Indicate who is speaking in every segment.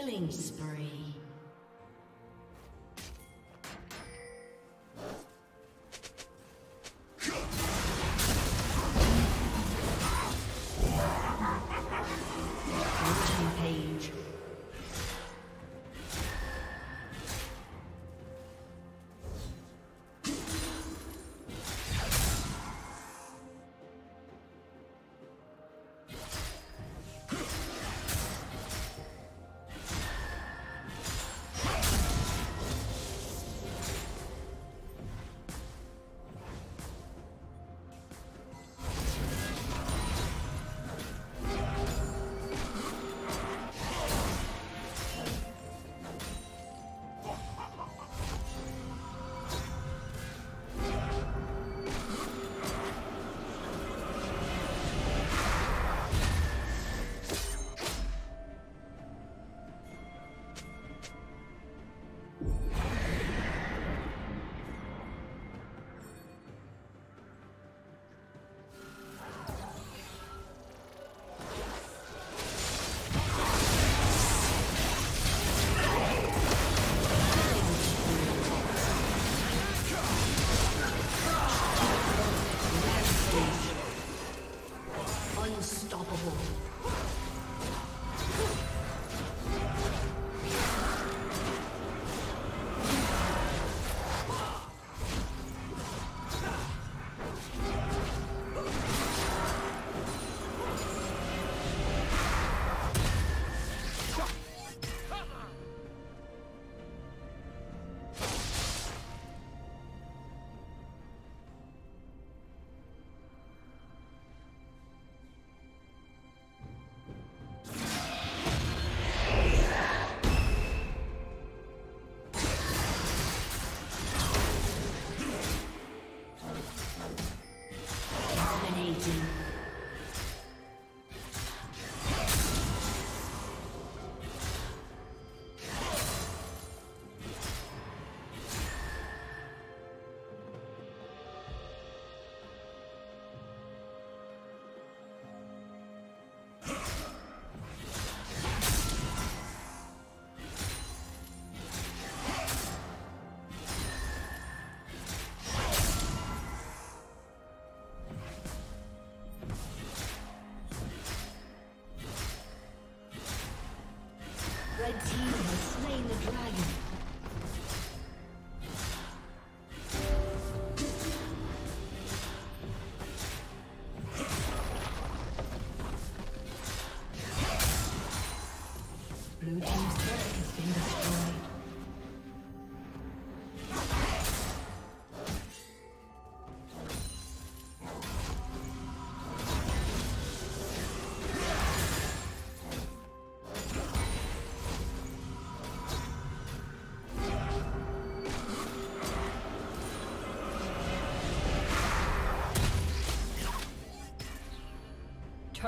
Speaker 1: Killing spree.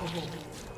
Speaker 1: Unstoppable.